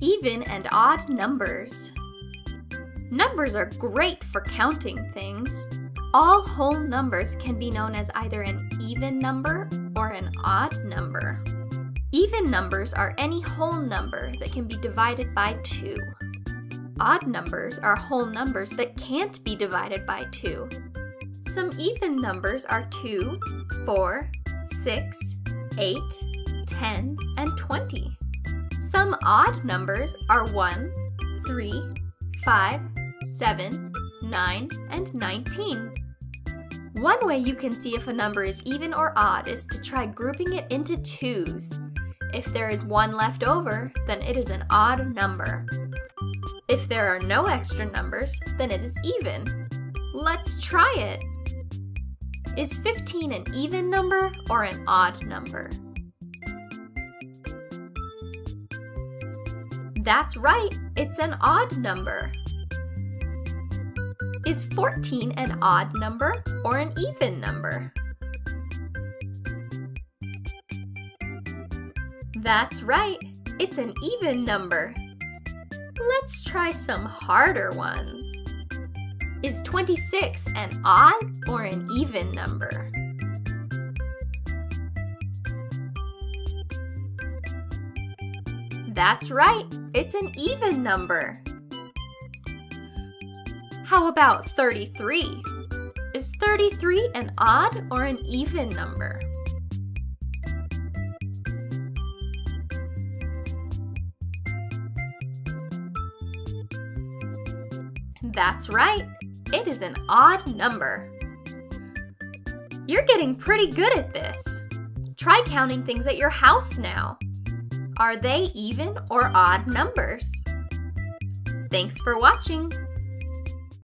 Even and odd numbers. Numbers are great for counting things. All whole numbers can be known as either an even number or an odd number. Even numbers are any whole number that can be divided by 2. Odd numbers are whole numbers that can't be divided by 2. Some even numbers are 2, 4, 6, 8, 10, and 20. Some odd numbers are 1, 3, 5, 7, 9, and 19. One way you can see if a number is even or odd is to try grouping it into twos. If there is one left over, then it is an odd number. If there are no extra numbers, then it is even. Let's try it. Is 15 an even number or an odd number? That's right, it's an odd number. Is 14 an odd number or an even number? That's right, it's an even number. Let's try some harder ones. Is 26 an odd or an even number? That's right, it's an even number. How about 33? Is 33 an odd or an even number? That's right, it is an odd number. You're getting pretty good at this. Try counting things at your house now. Are they even or odd numbers? Thanks for watching.